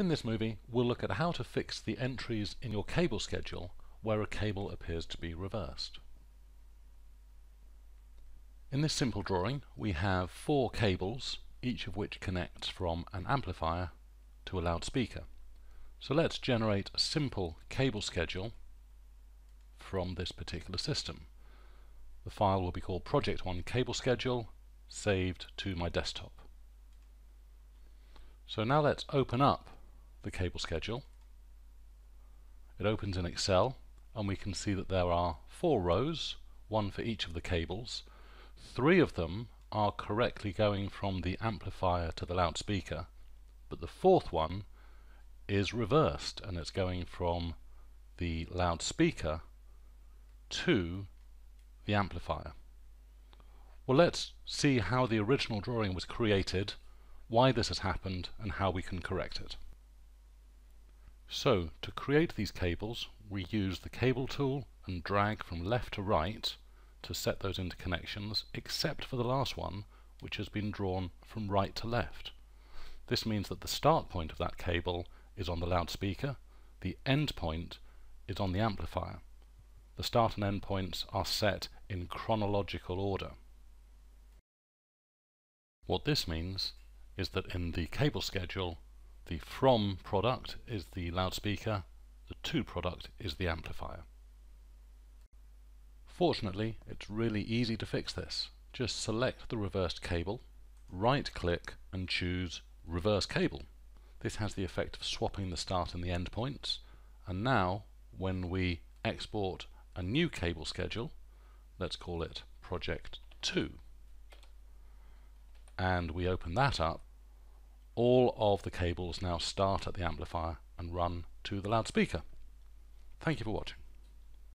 In this movie, we'll look at how to fix the entries in your cable schedule where a cable appears to be reversed. In this simple drawing, we have four cables, each of which connects from an amplifier to a loudspeaker. So let's generate a simple cable schedule from this particular system. The file will be called project1 cable schedule, saved to my desktop. So now let's open up the cable schedule. It opens in Excel and we can see that there are four rows, one for each of the cables. Three of them are correctly going from the amplifier to the loudspeaker, but the fourth one is reversed and it's going from the loudspeaker to the amplifier. Well, let's see how the original drawing was created, why this has happened, and how we can correct it. So, to create these cables, we use the cable tool and drag from left to right to set those interconnections, except for the last one, which has been drawn from right to left. This means that the start point of that cable is on the loudspeaker, the end point is on the amplifier. The start and end points are set in chronological order. What this means is that in the cable schedule the from product is the loudspeaker, the to product is the amplifier. Fortunately, it's really easy to fix this. Just select the reversed cable, right click and choose reverse cable. This has the effect of swapping the start and the end points and now when we export a new cable schedule, let's call it project 2 and we open that up all of the cables now start at the amplifier and run to the loudspeaker. Thank you for watching.